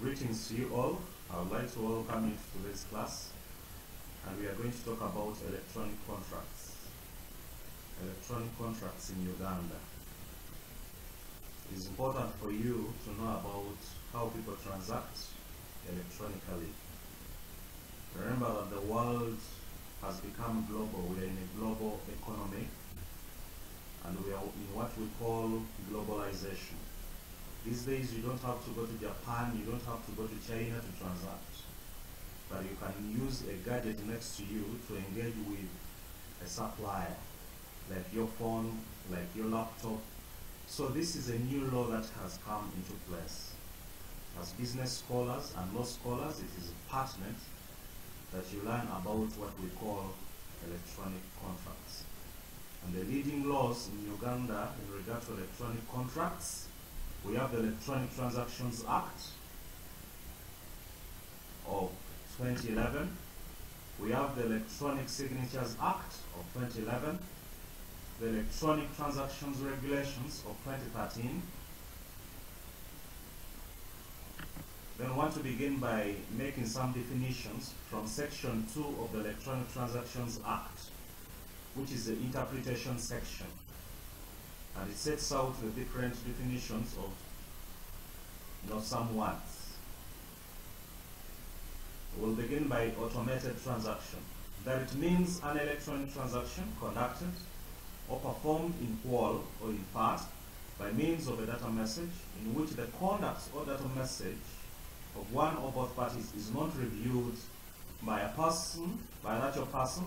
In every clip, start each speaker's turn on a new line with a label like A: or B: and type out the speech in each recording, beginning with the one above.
A: Greetings to you all. I would like to welcome you to today's class and we are going to talk about electronic contracts. Electronic contracts in Uganda. It is important for you to know about how people transact electronically. Remember that the world has become global. We are in a global economy and we are in what we call globalization. These days you don't have to go to Japan, you don't have to go to China to transact. But you can use a gadget next to you to engage with a supplier, like your phone, like your laptop. So this is a new law that has come into place. As business scholars and law scholars, it is pertinent that you learn about what we call electronic contracts. And the leading laws in Uganda in regard to electronic contracts we have the Electronic Transactions Act of 2011. We have the Electronic Signatures Act of 2011, the Electronic Transactions Regulations of 2013. Then I want to begin by making some definitions from Section 2 of the Electronic Transactions Act, which is the interpretation section and it sets out the different definitions of you know, some words. We'll begin by automated transaction. That it means an electronic transaction conducted or performed in whole or in part by means of a data message in which the conduct or data message of one or both parties is not reviewed by a person, by a natural person,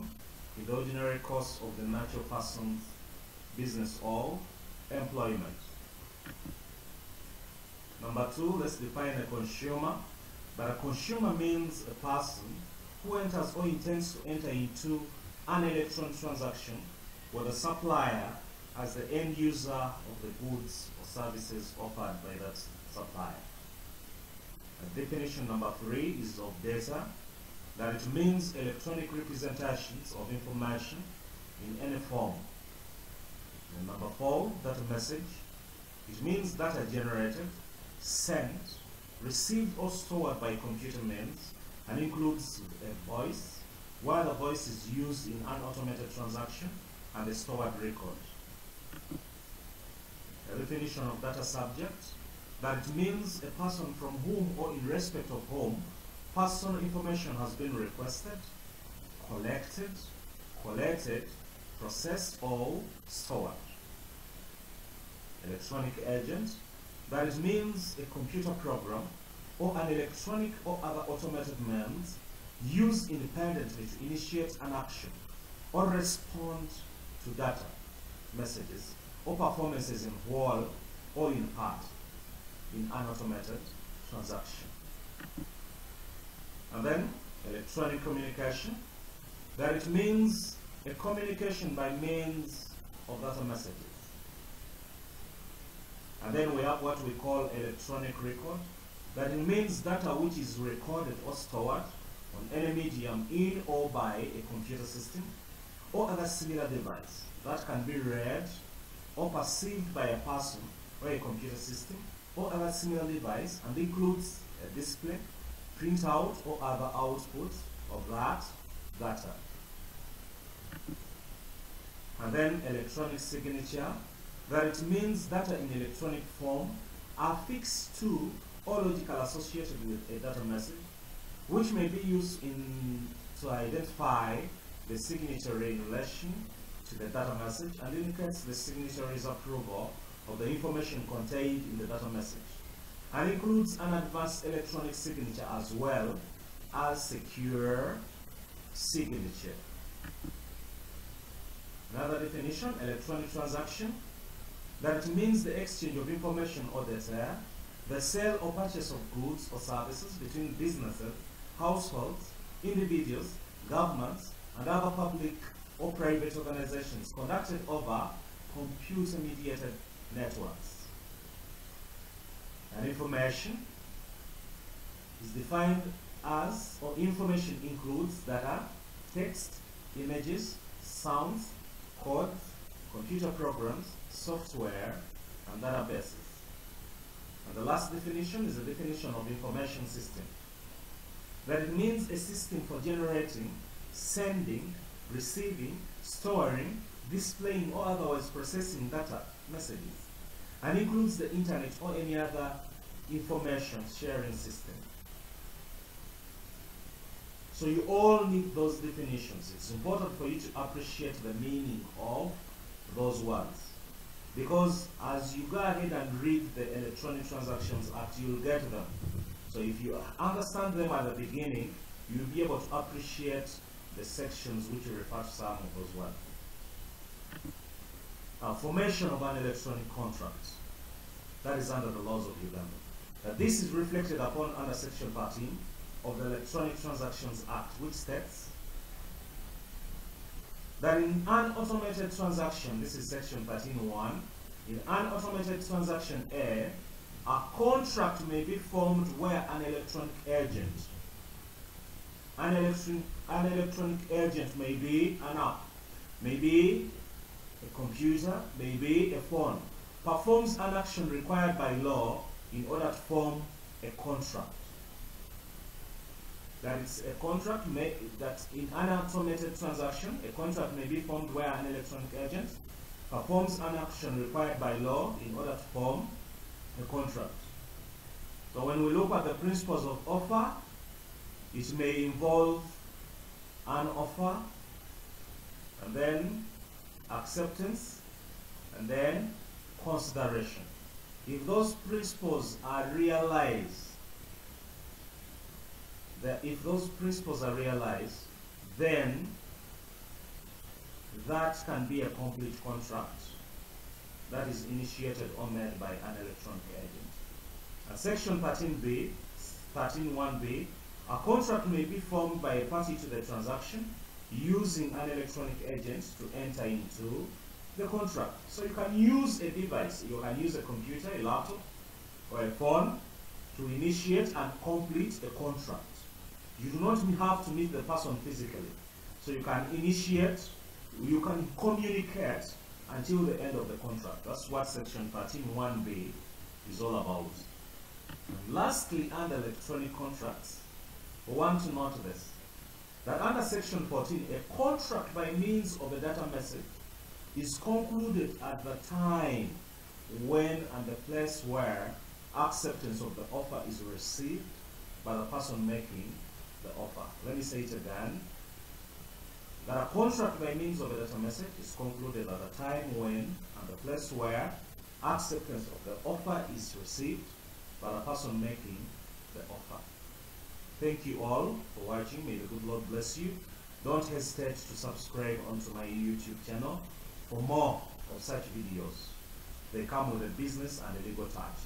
A: in the ordinary course of the natural person's business or employment. Number two, let's define a consumer. But a consumer means a person who enters or intends to enter into an electronic transaction with a supplier as the end user of the goods or services offered by that supplier. And definition number three is of data, that it means electronic representations of information in any form and number four, data message. It means data generated, sent, received or stored by computer means and includes a voice, while the voice is used in an automated transaction and a stored record. A definition of data subject, that it means a person from whom or in respect of whom personal information has been requested, collected, collected, processed or stored. Electronic agent, that it means a computer program or an electronic or other automated means used independently to initiate an action or respond to data, messages, or performances in whole or in part in an automated transaction. And then electronic communication, that it means a communication by means of data messages. And then we have what we call electronic record. That means data which is recorded or stored on any medium in or by a computer system or other similar device that can be read or perceived by a person or a computer system or other similar device and includes a display, printout or other output of that data. And then electronic signature, that it means data in electronic form are fixed to or logical associated with a data message, which may be used in, to identify the signatory in relation to the data message and indicates the signatory's approval of the information contained in the data message and includes an advanced electronic signature as well as secure signature. Another definition, electronic transaction, that means the exchange of information or data, the sale or purchase of goods or services between businesses, households, individuals, governments, and other public or private organizations conducted over computer-mediated networks. And information is defined as, or information includes data, text, images, sounds, codes, computer programs, software, and databases. And the last definition is the definition of information system. That it means a system for generating, sending, receiving, storing, displaying or otherwise processing data messages and includes the internet or any other information sharing system. So you all need those definitions. It's important for you to appreciate the meaning of those words. Because as you go ahead and read the Electronic Transactions Act, you'll get them. So if you understand them at the beginning, you'll be able to appreciate the sections which refer to some of those words. Formation of an electronic contract. That is under the laws of Uganda. Now, this is reflected upon under Section 13 of the Electronic Transactions Act, which states that in an automated transaction, this is section 13.1, in an automated transaction A, a contract may be formed where an electronic agent, an, electron, an electronic agent may be an app, may be a computer, may be a phone, performs an action required by law in order to form a contract that it's a contract may, that in an automated transaction, a contract may be formed where an electronic agent performs an action required by law in order to form a contract. So when we look at the principles of offer, it may involve an offer, and then acceptance, and then consideration. If those principles are realized, that if those principles are realized, then that can be a complete contract that is initiated or made by an electronic agent. And section 13b, 13.1b, a contract may be formed by a party to the transaction using an electronic agent to enter into the contract. So you can use a device, you can use a computer, a laptop, or a phone to initiate and complete a contract. You do not have to meet the person physically. So you can initiate, you can communicate until the end of the contract. That's what section 13.1b is all about. And lastly, under electronic contracts, we want to note this, that under section 14, a contract by means of a data message is concluded at the time when and the place where acceptance of the offer is received by the person making the offer. Let me say it again. That a contract by means of a data message is concluded at a time when and the place where acceptance of the offer is received by the person making the offer. Thank you all for watching. May the good Lord bless you. Don't hesitate to subscribe onto my YouTube channel for more of such videos. They come with a business and a legal touch.